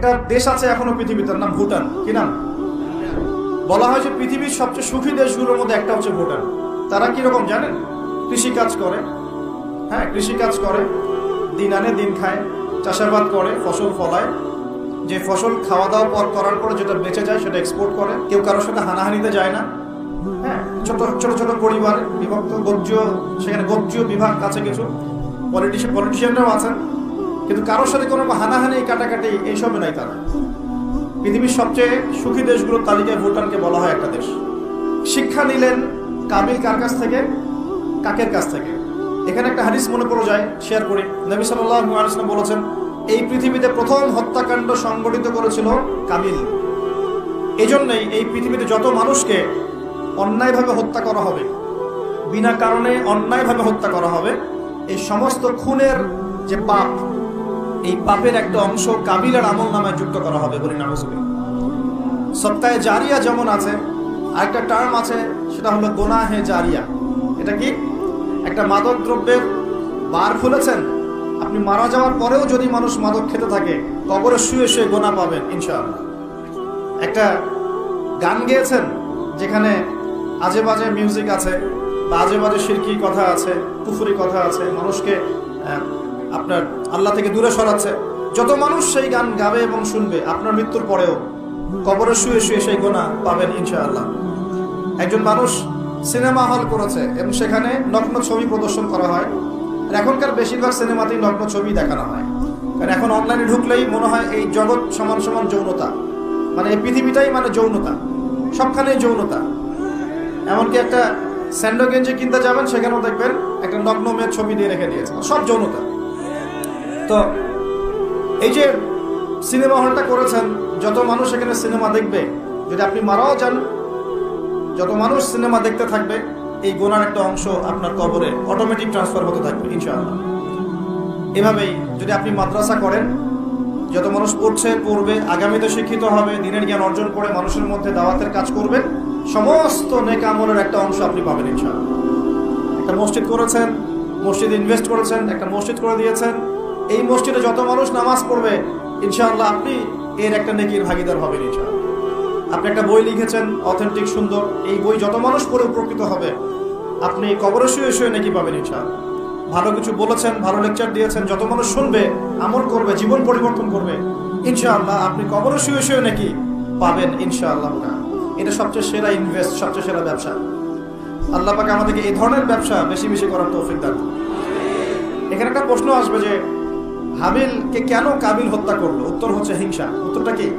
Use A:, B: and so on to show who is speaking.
A: একটা দেশ আছে এখনও পৃথিবী তার নাম ভুটান। কি নাম? বলা হয় যে পৃথিবীর সবচেয়ে সুখী দেশগুলোর মধ্যে একটা হচ্ছে ভুটান। তারা কীরকম জানেন? কৃষি কাজ করে হ্যাঁ কৃষি কাজ করে, দিন আনে, দিন খায়, চাষাবাদ করে, ফসল ফলায়। যে ফসল খাওয়া দাওয়া পর করার পরে যেটা বেঁচে যায় সেটা এক্সপোর্ট করে। কেউ কারোর সাথে হানাহানিতে যায় না হ্যাঁ ছোট ছোট ছোট পরিবার বিভক্ত গোজ্জীয় সেখানে গোজ্জীয় বিভাগ আছে কিছু। পলিটিশিয়ান পলিটিশিয়ানরাও আছেন। কিন্তু কারোর সাথে কোনো হানাহানি, কাটাকাটি এইসবে নাই তারা। পৃথিবীর সবচেয়ে সুখী দেশগুলোর তালিকায় ভুটানকে বলা হয় একটা দেশ। শিক্ষা নিলেন কাবিল কার কাছ থেকে? কাকের কাছ থেকে। এখানে একটা হাদিস মনে পড়ে যায়, শেয়ার করি। নবী ওয়াসাল্লাম বলেছেন, এই পৃথিবীতে প্রথম হত্যাকাণ্ড সংগঠিত করেছিল কাবিল। এজন্যই এই পৃথিবীতে যত মানুষকে অন্যায়ভাবে হত্যা করা হবে, বিনা কারণে অন্যায়ভাবে হত্যা করা হবে, এই সমস্ত খুনের যে পাপ এই পাপের একটা অংশ কাবিলের আমল নামায় যুক্ত করা হবে বলে নামজুবিল সপ্তাহে জারিয়া যেমন আছে, আরেকটা টার্ম আছে, সেটা হলো গোনাহে জারিয়া। এটা কি? একটা মাদক দ্রব্যের বার খুলেছেন আপনি মারা যাওয়ার পরেও যদি মানুষ মাদক খেতে থাকে, কবরে শুয়ে শুয়ে গোনা পাবেন, ইনশাআল্লাহ। একটা গান গেয়েছেন, যেখানে আজে বাজে মিউজিক আছে, বা আজে বাজে শিরকি কথা আছে পুফুরি কথা আছে, মানুষকে আপনার আল্লাহ থেকে দূরে সরাচ্ছে। যত মানুষ সেই গান গাবে এবং শুনবে, আপনার মৃত্যুর পরেও কবরে শুয়ে শুয়ে সেই গোনা পাবেন ইনশাআল্লাহ। একজন মানুষ সিনেমা হল করেছে এবং সেখানে নগ্ন ছবি প্রদর্শন করা হয়। আর এখনকার বেশিরভাগ সিনেমাতেই নগ্ন ছবি দেখানো হয়। কারণ এখন অনলাইনে ঢুকলেই মনে হয় এই জগৎ সমান সমান যৌনতা। মানে এই পৃথিবীটাই মানে যৌনতা। সবখানেই যৌনতা। এমনকি একটা স্যান্ডো গেঞ্জি কিনতে যাবেন, সেখানেও দেখবেন একটা নগ্ন মেয়ের ছবি দিয়ে রেখে দিয়েছে। সব যৌনতা। তো এই যে সিনেমা হলটা করেছেন, যত মানুষ এখানে সিনেমা দেখবে, যদি আপনি মারাও যান, যত মানুষ সিনেমা দেখতে থাকবে, এই গোনার একটা অংশ আপনার কবরে অটোমেটিক ট্রান্সফার হতে থাকবে, ইনশাআল্লাহ। এভাবেই যদি আপনি মাদ্রাসা করেন, যত মানুষ পড়ছে, পড়বে, আগামীতে শিক্ষিত হবে, দিনের জ্ঞান অর্জন করে মানুষের মধ্যে দাওয়াতের কাজ করবেন, সমস্ত নেক আমলের একটা অংশ আপনি পাবেন, ইনশাআল্লাহ। একটা মসজিদ করেছেন, মসজিদ ইনভেস্ট করেছেন, একটা মসজিদ করে দিয়েছেন এই মসজিদে যত মানুষ নামাজ পড়বে, ইনশাআল্লাহ আপনি এর একটা নেকির ভাগিদার হবেন ইনশাআল্লাহ। আপনি একটা বই লিখেছেন, অথেন্টিক, সুন্দর। এই বই যত মানুষ পড়ে উপকৃত হবে, আপনি কবরে শুয়ে শুয়ে নাকি পাবেন ইনশাআল্লাহ। ভালো কিছু বলেছেন, ভালো লেকচার দিয়েছেন, যত মানুষ শুনবে, আমল করবে, জীবন পরিবর্তন করবে, ইনশাআল্লাহ আপনি কবরে শুয়ে শুয়ে নাকি পাবেন ইনশাআল্লাহ না এটা সবচেয়ে সেরা ইনভেস্ট সবচেয়ে সেরা ব্যবসা। আল্লাহ পাকে আমাদেরকে এই ধরনের ব্যবসা বেশি বেশি করার তৌফিক দান। এখানে একটা প্রশ্ন আসবে যে হাবিলকে কেন কাবিল হত্যা করল? উত্তর হচ্ছে হিংসা। উত্তরটা কি?